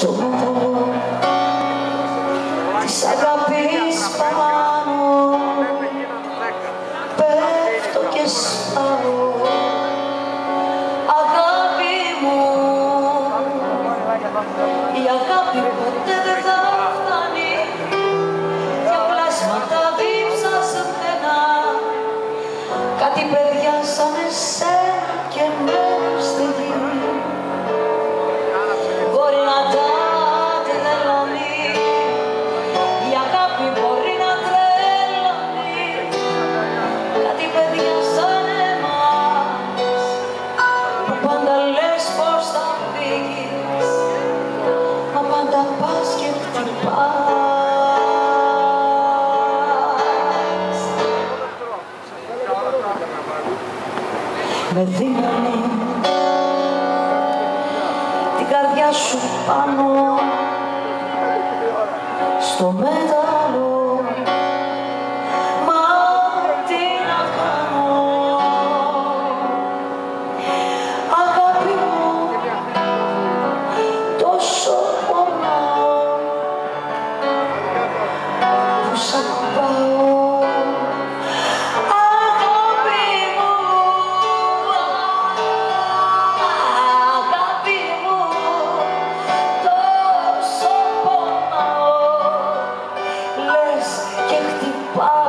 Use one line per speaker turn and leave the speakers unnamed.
στο ποταμό της αγάπης πάνω πέφτω και σπάω αγάπη μου η αγάπη ποτέ δεν θα φτάνει. Για πλάσματα δίψα σε μένα. Κάτι παιδιά σαν εσένα. Με δύναμη την καρδιά σου πάνω στο μέταλλο. Μα τι να κάνω. Αγάπη μου τόσο πονάω που και χτυπάω